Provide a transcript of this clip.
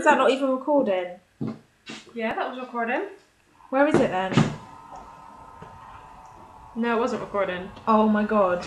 Was that not even recording? Yeah, that was recording. Where is it then? No, it wasn't recording. Oh my god.